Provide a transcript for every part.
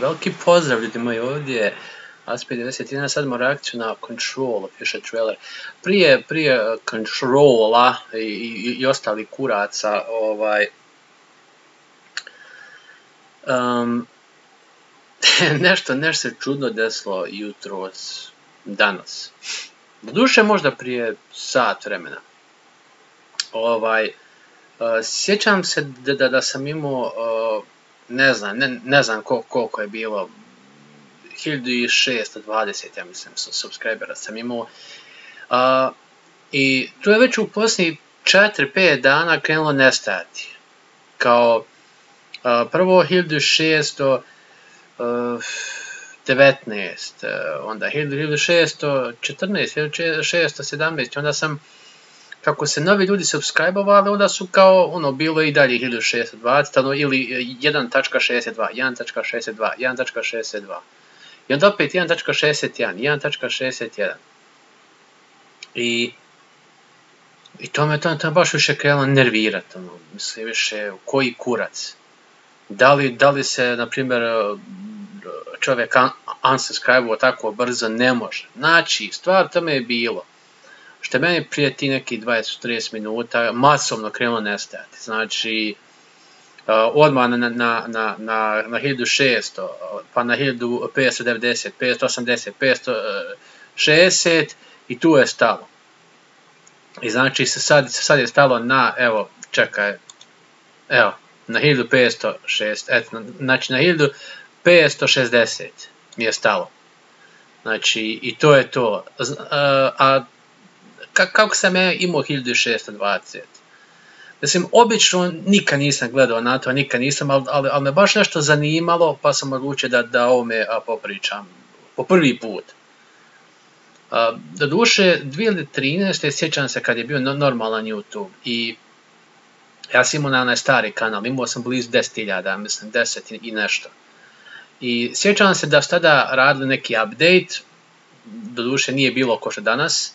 Veliki pozdrav ljudi moji ovdje ASP91, sad imamo reakciju na Control official trailer. Prije, prije Controla i, i, i ostali kuraca, ovaj, um, nešto, nešto se čudno desilo jutros, danas. Doduše možda prije sat vremena. Ovaj, uh, sjećam se da, da, da sam imao uh, ne znam, ne, ne znam koliko, koliko je bilo, 1620, ja mislim, subscribera sam imao. Uh, I tu je već u posljednjih 4-5 dana krenulo nestajati. Kao uh, prvo 1619, uh, onda 1614, 1617, onda sam kako se novi ljudi subscribe-ovali, onda su kao, ono, bilo i dalje 1620, ono, ili 1.62, 1.62, 1.62. I onda opet 1.61, 1.61. I, i to me to, baš više krenulo nervirati, ono, mislim, više, koji kurac. Da li, da li se, na primjer, čovjek un unsubscribe-ovo tako brzo ne može. Znači, stvar tome je bilo što meni prije ti neki 20-30 minuta masovno krenulo nestajati. Znači, uh, odmah na, na, na, na, na 1600, pa na 1590, 580, 560 i tu je stalo. I znači sad, sad je stalo na, evo, čekaj, evo, na 1506, eto, znači na 1560 mi je stalo. Znači, i to je to. A kako sam ja imao 1620. Mislim, obično nikad nisam gledao na to, nikad nisam, ali, ali, ali me baš nešto zanimalo, pa sam odlučio da, da ovome popričam. Po prvi put. A, do duše, 2013. sjećam se kad je bio normalan YouTube i ja sam imao na onaj stari kanal, imao sam blizu 10.000, mislim 10 i nešto. I sjećam se da su tada radili neki update, do duše nije bilo ko što danas,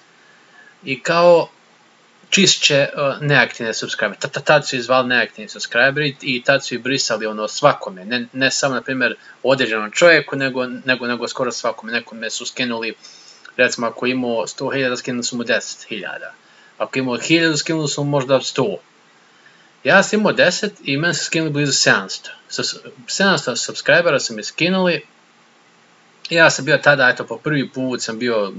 i kao čišće uh, neaktivne subscribere. Tad, tad su izvali neaktivni subscriberi i tad su i brisali ono svakome, ne, ne samo na primjer određenom čovjeku, nego, nego, nego skoro svakome. Nekome su skinuli, recimo ako imao 100.000, skinuli su mu 10.000. Ako imao 1.000, skinuli su mu možda 100. Ja sam imao 10 i meni su skinuli blizu 700. 700 subscribera su mi skinuli. Ja sam bio tada, eto, po prvi put sam bio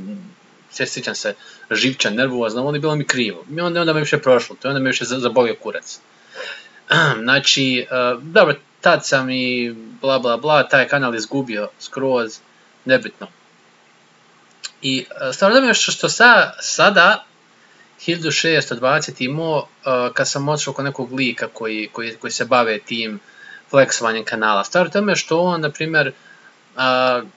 se sjećam se živčan, nervozan, onda je bilo mi krivo. I onda, onda me više prošlo, to onda me više zabolio kurac. Znači, uh, dobro, tad sam i bla bla bla, taj kanal izgubio skroz, nebitno. I uh, stvarno mi je što, što sa, sada, 1620 imao, uh, kad sam odšao kod nekog lika koji, koji, koji se bave tim fleksovanjem kanala. Stvarno tome što on, na primjer, uh,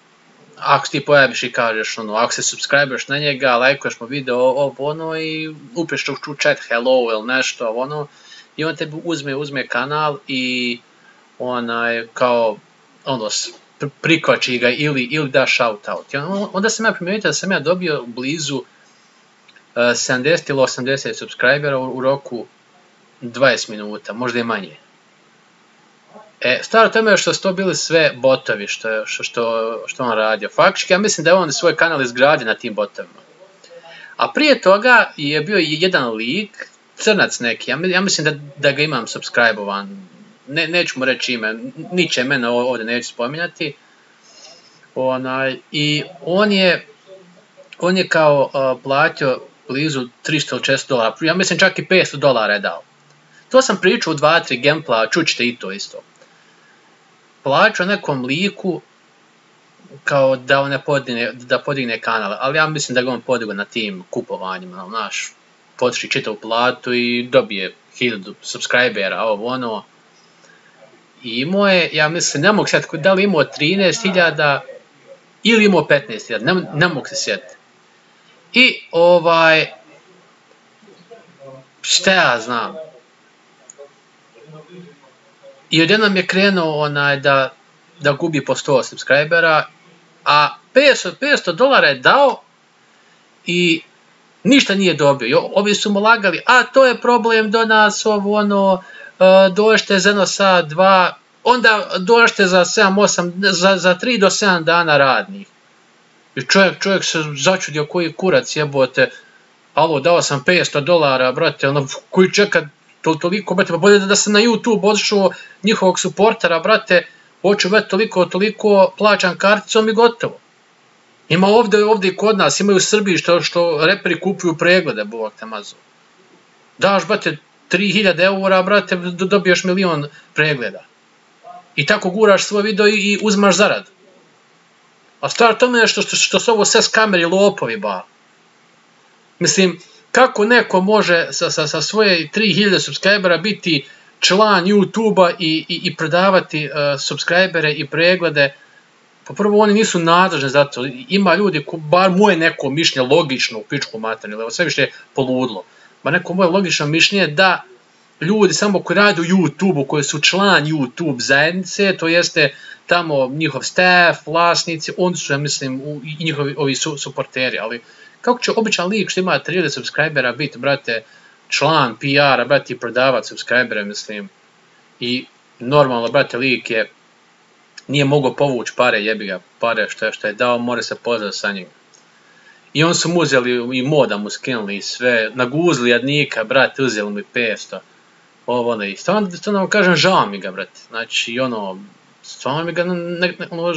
ako ti pojaviš i kažeš, ono, ako se subscribeš na njega, lajkuješ mu video, ovo, ono, i upeš u chat hello ili nešto, ono, i on tebi uzme, uzme kanal i onaj, kao, ono, prikoči ga ili, ili da shoutout. I on, onda sam ja primijetio da sam ja dobio blizu uh, 70 ili 80 subscribera u roku 20 minuta, možda i manje. E, stvar tome je što su to bili sve botovi što, što, što, on radio. Faktički, ja mislim da je on svoj kanal izgradio na tim botovima. A prije toga je bio jedan lik, crnac neki, ja, ja mislim da, da ga imam subscribe-ovan. Ne, neću mu reći ime, niče mene ovdje neću spominjati. Onaj, I on je, on je kao uh, platio blizu 300 ili 400 dolara, ja mislim čak i 500 dolara je dao. To sam pričao u 2-3 gameplaya, čućete i to isto plaća nekom liku kao da on ne podigne, da podigne kanal, ali ja mislim da ga on podigao na tim kupovanjima, znaš, potroši čitavu platu i dobije 1000 subscribera, ovo ono. I imao je, ja mislim, ne mogu sjetiti, da li imao 13.000 ili imao 15.000, ne, ne mogu se sjetiti. I ovaj, šta ja znam, I odjednom je krenuo onaj da, da gubi po 100 subscribera, a 500, 500 dolara je dao i ništa nije dobio. Ovi su mu lagali, a to je problem do nas, ovo ono, uh, došte jedno sa dva, onda dođete za 7-8, za, za 3 do 7 dana radnih. I čovjek, čovjek se začudio koji kurac jebote, alo, dao sam 500 dolara, brate, ono, koji čeka to, toliko, brate, pa bolje da, sam na YouTube odšao njihovog suportera, brate, hoću brate toliko, toliko, plaćam karticom i gotovo. Ima ovdje, ovdje i kod nas, imaju u Srbiji što, što reperi kupuju preglede, bog te mazu. Daš, brate, 3000 eura, brate, dobiješ milion pregleda. I tako guraš svoj video i, uzmaš zaradu. A stvar tome je što, što, što su ovo sve s kameri lopovi, ba. Mislim, kako neko može sa, sa, sa svoje 3000 subscribera biti član YouTube-a i, i, i prodavati uh, subscribere i preglede, pa prvo oni nisu nadležni za to. Ima ljudi, ko, bar moje neko mišljenje logično u pičku materiju, sve više poludlo. Bar neko moje logično mišljenje da ljudi samo koji rade u YouTube-u, koji su član YouTube zajednice, to jeste tamo njihov staff, vlasnici, oni su, ja mislim, u, i njihovi ovi su, supporteri, ali kako će običan lik što ima 30 subscribera biti, brate, član PR-a, brate, i prodavati subscribere, mislim, i normalno, brate, lik je nije mogao povući pare, jebi ga, pare što je, što je dao, mora se pozvati sa njim. I on su mu uzeli i moda mu skinuli i sve, naguzli jadnika, brate, uzeli mi 500 ovo ono i stvarno, stvarno vam kažem, žao mi ga, brate. Znači, ono, stvarno mi ga, ne, ne, ono,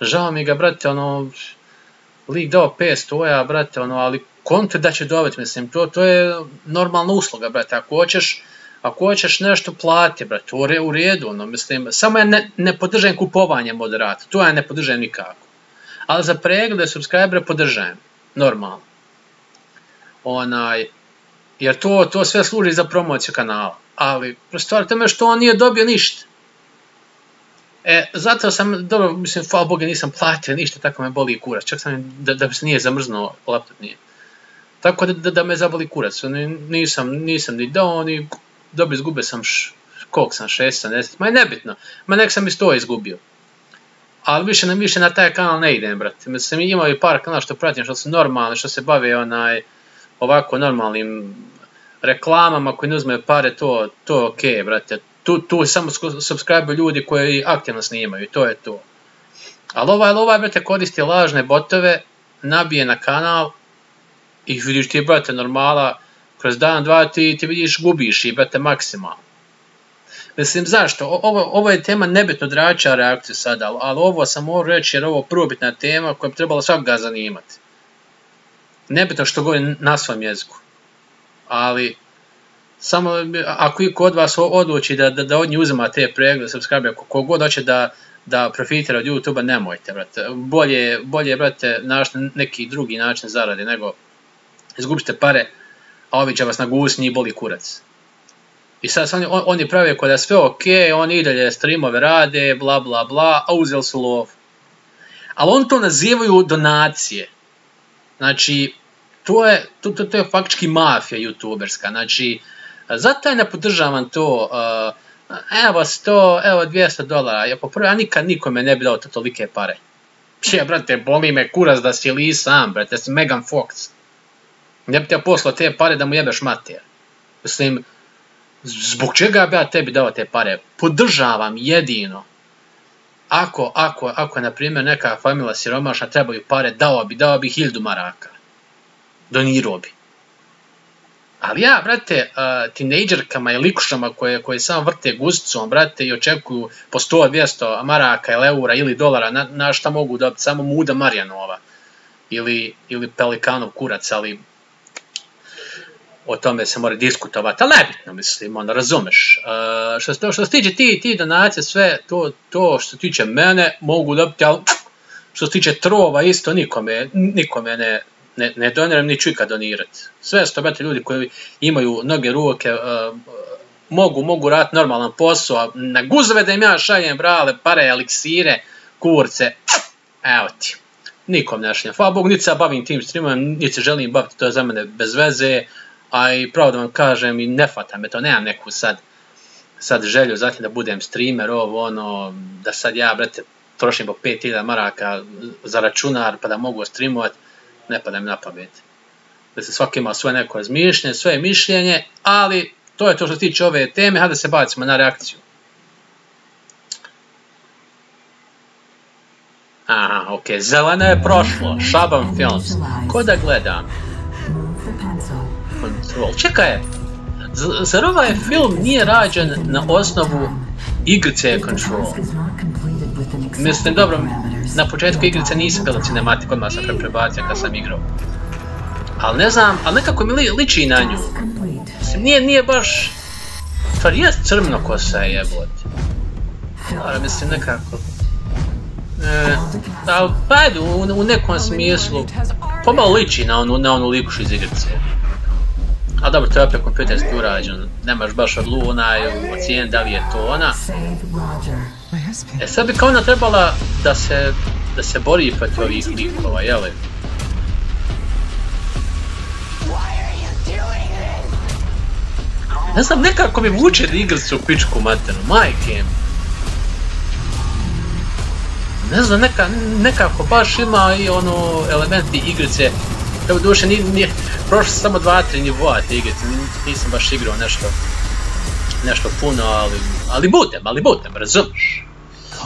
žao mi ga, brate, ono, lik dao 500 oja, brate, ono, ali konte da će dobiti, mislim, to, to je normalna usluga, brate, ako hoćeš, ako hoćeš nešto plati, brate, u, re, u redu, ono, mislim, samo je ne, ne podržajem kupovanje moderata, to ja ne podržajem nikako. Ali za preglede subscribere podržajem, normalno. Onaj, jer to, to sve služi za promociju kanala ali stvar tome što on nije dobio ništa. E, zato sam, dobro, mislim, hvala Boga, nisam platio ništa, tako me boli kurac, čak sam da, da se nije zamrznuo, laptop nije. Tako da, da, da me zaboli kurac, nisam, nisam ni dao, ni dobro izgubio sam, š, koliko sam, 6, 70, ma je nebitno, ma nek sam i sto izgubio. Ali više više na taj kanal ne idem, brate. Mislim, imao i par kanala što pratim, što su normalni, što se bave onaj, ovako normalnim reklamama koji ne uzmeju pare, to, to je okej, okay, brate. Tu, tu samo subscribe ljudi koji aktivno snimaju, to je to. Ali ovaj, ovaj, brate, koristi lažne botove, nabije na kanal i vidiš ti, brate, normala, kroz dan, dva, ti, ti vidiš, gubiš i, brate, maksimalno. Mislim, zašto? Ovo, ovo je tema nebitno drača reakciju sada, ali, ovo sam mogu reći jer ovo prvobitna tema koja bi trebala svakoga zanimati. Nebitno što govorim na svom jeziku ali samo ako i kod vas odluči da, da, da od njih uzima te preglede, subscribe, kogod hoće da, da profitira od YouTube-a, nemojte, brate. Bolje, bolje, brate, naći neki drugi način zarade, nego izgubite pare, a ovi će vas na gus, njih boli kurac. I sad oni, on, oni prave kod da sve ok, oni i dalje streamove rade, bla bla bla, a uzeli su lov. Ali on to nazivaju donacije. Znači, to je, to, to, to je faktički mafija youtuberska, znači, zato ja ne podržavam to, uh, evo 100, evo 200 dolara, ja popravo, ja nikad nikome ne bi dao to tolike pare. Če, brate, boli me kuras da si li sam, brate, si Megan Fox. Ne bi te poslao te pare da mu jebeš mater. Mislim, zbog čega bi ja tebi dao te pare? Podržavam jedino. Ako, ako, ako na primjer, neka familija siromašna, trebaju pare, dao bi, dao bi hildu maraka donirao bi. Ali ja, brate, uh, tinejdžerkama i likušama koje, koje sam vrte guzicom, brate, i očekuju po 100-200 maraka ili eura ili dolara, na, na šta mogu dobiti? Samo muda Marjanova ili, ili pelikanov kurac, ali o tome se mora diskutovati, ali nebitno, mislim, onda razumeš. Uh, što, što se tiče ti, ti donacije, sve to, to što se tiče mene, mogu dobiti, ali što se tiče trova, isto nikome, nikome ne, ne, ne doniram ni čujka donirati. Sve su to brate, ljudi koji imaju noge ruke, uh, mogu, mogu raditi normalan posao, na guzove da im ja šaljem brale, pare, eliksire, kurce, evo ti. Nikom ne šaljem. Hvala Bog, niti se bavim tim streamom, niti se želim baviti, to je za mene bez veze, a i pravo da vam kažem, i ne fata me to, nemam neku sad, sad želju zatim da budem streamer, ovo, ono, da sad ja, brate, trošim po 5000 maraka za računar, pa da mogu streamovati, ne pada mi na pamet. Da se svaki ima svoje neko razmišljenje, svoje mišljenje, ali to je to što se tiče ove teme, hajde se bacimo na reakciju. Aha, ok, zeleno je prošlo, Šaban Films, ko da gledam? Control, čekaj, zar ovaj film nije rađen na osnovu igrice Control? Mislim, dobro, na početku igrice nisam bilo cinematik, odmah sam prebacio kad sam igrao. Ali ne znam, ali nekako mi liči na nju. Mislim, nije, nije baš... Stvar, jest crno kosa je jebote. Ali mislim nekako... E, da, pa u, nekom smislu, pomalo liči na onu, na onu likušu iz igrice. A dobro, to je opet kompjuterski urađen, nemaš baš od Luna i ocijen da li je to ona. E sad bi kao ona trebala da se, da se bori protiv ovih likova, jeli? Ne znam, nekako mi vuče da igricu u pičku maternu, majke Ne znam, neka, nekako baš ima i ono elementi igrice. Evo duše, nije, nije, prošlo samo dva, tri nivoa te igrice, nisam baš igrao nešto, nešto puno, ali, ali budem, ali budem, razumiješ?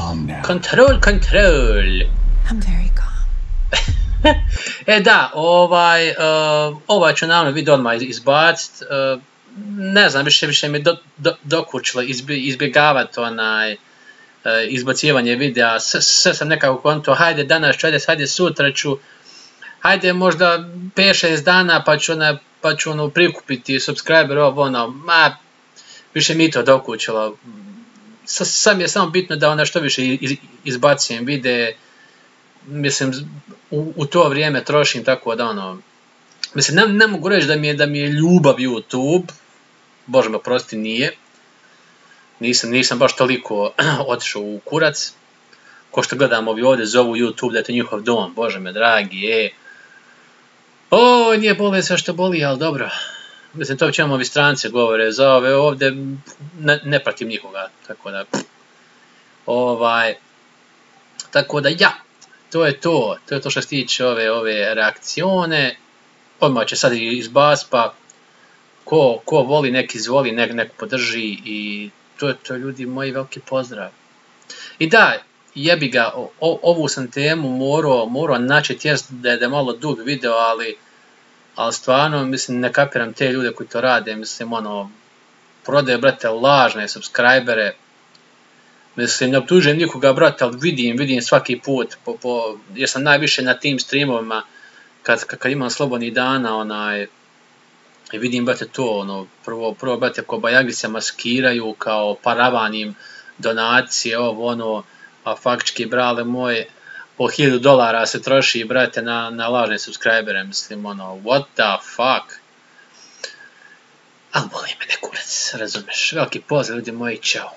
Control, control. I'm very calm. e da, ovaj, uh, ovaj ću naravno video odmah izbacit. Uh, ne znam, više, više mi do, do, dokučilo izbje, izbjegavati onaj uh, izbacivanje videa. Sve sam nekako konto, hajde danas ću, hajde, hajde sutra ću, hajde možda 5-6 dana pa ću, ona, pa ću ono prikupiti subscriber ovo ono, ma, više mi to dokučilo sam je samo bitno da ona što više izbacijem vide, mislim, u, u to vrijeme trošim tako da ono, mislim, ne, ne mogu reći da mi je, da mi je ljubav YouTube, bože me prosti, nije, nisam, nisam baš toliko otišao u kurac, ko što gledam ovi ovdje zovu YouTube da je to njihov dom, bože me dragi, e, o, nije boli sve što boli, ali dobro, mislim, to ćemo ovi strance govore, za ove ovdje ne, ne pratim nikoga, tako da, ovaj, tako da, ja, to je to, to je to što se tiče ove, ove reakcione, odmah će sad izbas, pa, ko, ko voli, nek izvoli, nek, nek podrži i to je to ljudi moji veliki pozdrav. I da, jebi ga, o, ovu sam temu morao, morao načeti, jest da je, da je malo dug video, ali ali stvarno, mislim, ne kapiram te ljude koji to rade, mislim, ono, prodaje, brate, lažne subscribere, mislim, ne optužujem nikoga, brate, ali vidim, vidim svaki put, po, po, jer sam najviše na tim streamovima, kad, kad imam slobodnih dana, onaj, i vidim, brate, to, ono, prvo, prvo, brate, ko bajagi se maskiraju kao paravanim donacije, ovo, ono, a faktički, brale moje, po hiljadu dolara se troši, brate, na, na lažne subscribere, mislim, ono, what the fuck? Ali boli me ne kurac, razumeš, veliki pozdrav ljudi moji, čao.